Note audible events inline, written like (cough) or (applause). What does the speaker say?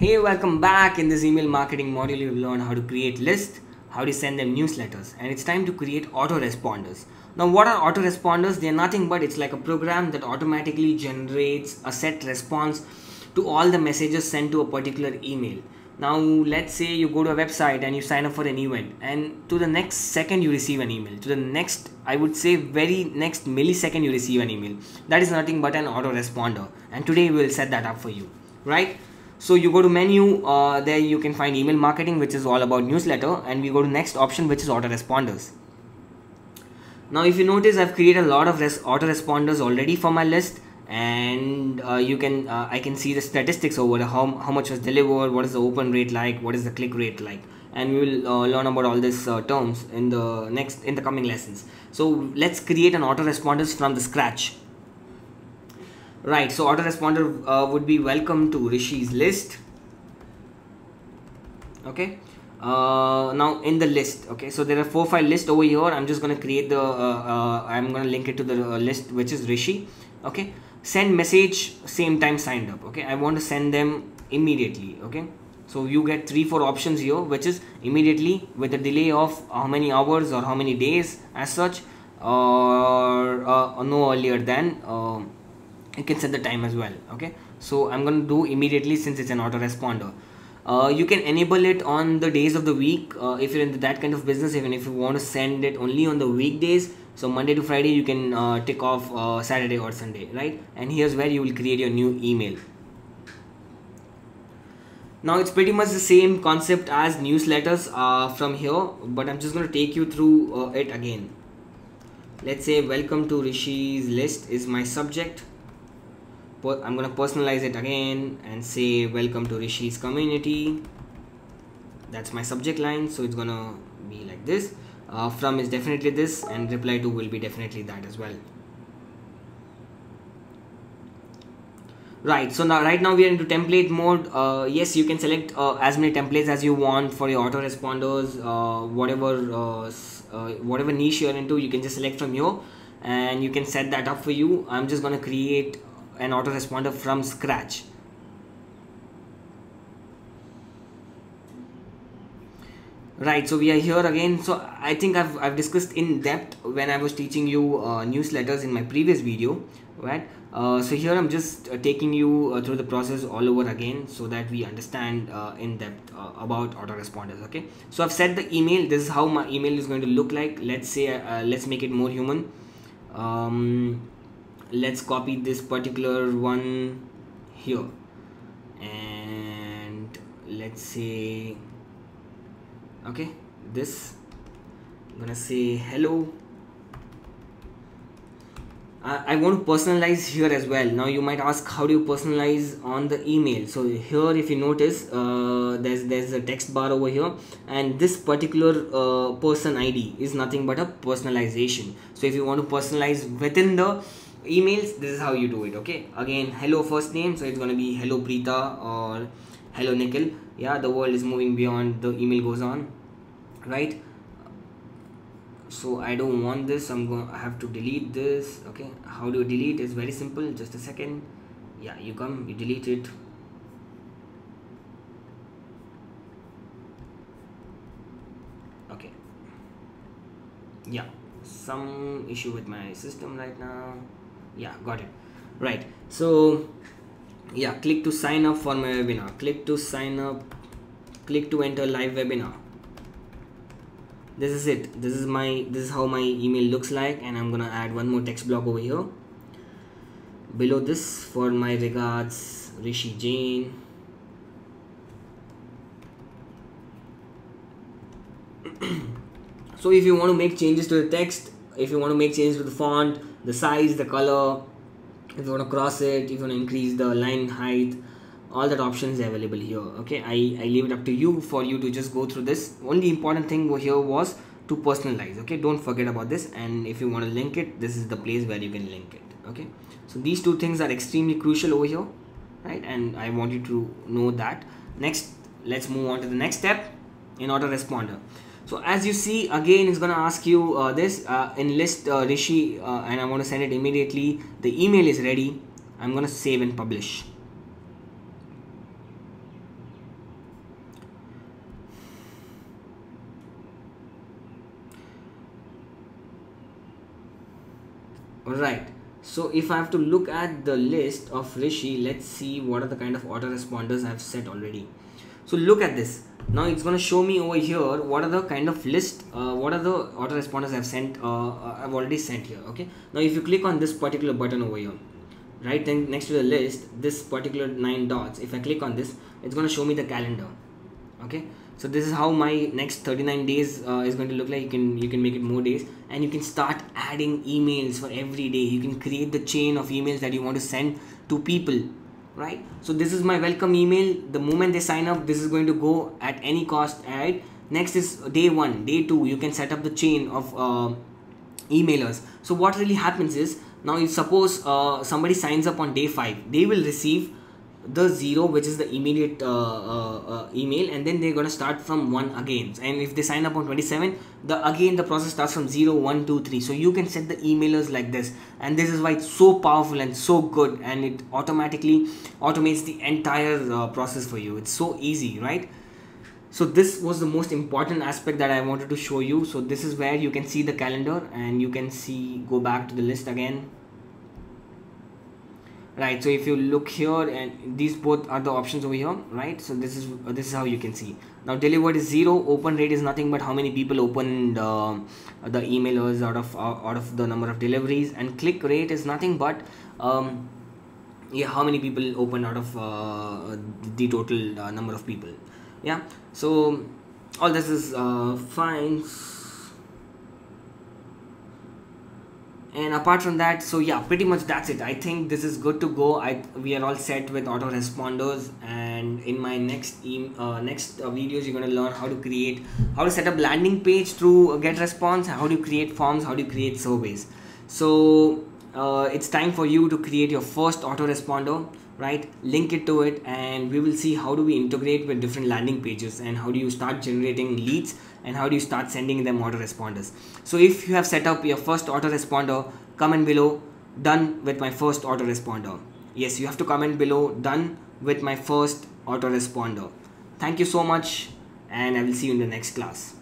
Hey, welcome back. In this email marketing module, you've learned how to create lists, how to send them newsletters, and it's time to create autoresponders. Now, what are autoresponders? They're nothing but it's like a program that automatically generates a set response to all the messages sent to a particular email. Now, let's say you go to a website and you sign up for an event, and to the next second you receive an email. To the next, I would say, very next millisecond you receive an email. That is nothing but an autoresponder, and today we will set that up for you, right? So you go to menu uh, there you can find email marketing which is all about newsletter and we go to next option which is autoresponders. Now if you notice i've created a lot of res- autoresponders already for my list and uh, you can uh, i can see the statistics over how, how much was delivered what is the open rate like what is the click rate like and we will uh, learn about all these uh, terms in the next in the coming lessons. So let's create an autoresponders from the scratch right so autoresponder uh, would be welcome to rishi's list. Okay uh, now in the list okay so there are four file list over here. I'm just going to create the uh, uh, i'm going to link it to the uh, list which is rishi okay? Send message same time signed up okay? I want to send them immediately okay? So you get three four options here which is immediately with a delay of how many hours or how many days as such or uh, no earlier than uh, you can set the time as well okay? So i'm going to do immediately since it's an autoresponder. Uh, you can enable it on the days of the week uh, if you're in that kind of business even if you want to send it only on the weekdays. So monday to friday you can uh, tick off uh, saturday or sunday right? And here's where you will create your new email. Now it's pretty much the same concept as newsletters uh, from here but i'm just going to take you through uh, it again. Let's say welcome to rishi's list is my subject I'm gonna personalize it again and say welcome to Rishi's community. That's my subject line so it's gonna be like this. Uh, from is definitely this and reply to will be definitely that as well. Right so now right now we are into template mode. Uh, yes you can select uh, as many templates as you want for your autoresponders uh, whatever uh, uh, whatever niche you're into you can just select from here and you can set that up for you. I'm just going to create an autoresponder from scratch. Right so we are here again. So i think i've, I've discussed in depth when i was teaching you uh, newsletters in my previous video right? Uh, so here i'm just uh, taking you uh, through the process all over again so that we understand uh, in depth uh, about autoresponders okay? So i've set the email. This is how my email is going to look like. Let's say let's make it more human. Um, let's copy this particular one here. And let's say okay this I'm gonna say hello. I, I want to personalize here as well. Now you might ask how do you personalize on the email? So here if you notice uh, there's there's a text bar over here. And this particular uh, person ID is nothing but a personalization. So if you want to personalize within the emails this is how you do it okay? Again hello first name so it's gonna be hello Preeta or hello Nikhil. Yeah the world is moving beyond the email goes on right? So I don't want this I'm going to have to delete this okay? How do you delete? It's very simple just a second. Yeah you come you delete it. Okay. Yeah some issue with my system right now yeah got it. Right. So yeah click to sign up for my webinar. Click to sign up. Click to enter live webinar. This is it. This is my this is how my email looks like and i'm gonna add one more text block over here. Below this for my regards rishi jain. (clears throat) So if you want to make changes to the text if you want to make changes to the font the size the color if you want to cross it if you want to increase the line height all that options available here okay? I, I leave it up to you for you to just go through this. Only important thing over here was to personalize okay? Don't forget about this and if you want to link it this is the place where you can link it okay? So these two things are extremely crucial over here right? And I want you to know that. Next let's move on to the next step in autoresponder so as you see again it's gonna ask you uh, this uh, enlist uh, Rishi uh, and I'm gonna send it immediately the email is ready I'm gonna save and publish Alright, so if I have to look at the list of Rishi, let's see what are the kind of autoresponders I've set already. So look at this. Now it's going to show me over here what are the kind of list, uh, what are the autoresponders I've sent, uh, uh, I've already sent here. Okay. Now if you click on this particular button over here, right then next to the list, this particular nine dots, if I click on this, it's going to show me the calendar. Okay so this is how my next 39 days uh, is going to look like you can you can make it more days and you can start adding emails for every day you can create the chain of emails that you want to send to people right? So this is my welcome email. The moment they sign up this is going to go at any cost right next is day one day two. You can set up the chain of uh, emailers. So what really happens is now if suppose uh, somebody signs up on day five. They will receive the zero which is the immediate uh, uh, uh, email and then they're to start from one again. And if they sign up on 27 the again the process starts from 0 1 2 3 so you can set the emailers like this. And this is why it's so powerful and so good and it automatically automates the entire process for you. It's so easy right? So this was the most important aspect that I wanted to show you. So this is where you can see the calendar and you can see go back to the list again right so if you look here and these both are the options over here right? So this is uh, this is how you can see. Now delivered is zero open rate is nothing but how many people opened uh, the emailers out of uh, out of the number of deliveries and click rate is nothing but um, yeah how many people opened out of uh, the total uh, number of people. Yeah so all this is uh, fine and apart from that so yeah pretty much that's it. I think this is good to go. I we are all set with autoresponders. And in my next e uh, next uh, videos you're going to learn how to create how to set up landing page through GetResponse. How do you create forms? How do you create surveys? So uh, it's time for you to create your first autoresponder right? Link it to it and we will see how do we integrate with different landing pages and how do you start generating leads and how do you start sending them autoresponders. So if you have set up your first autoresponder comment below done with my first autoresponder. Yes you have to comment below done with my first autoresponder. Thank you so much and i will see you in the next class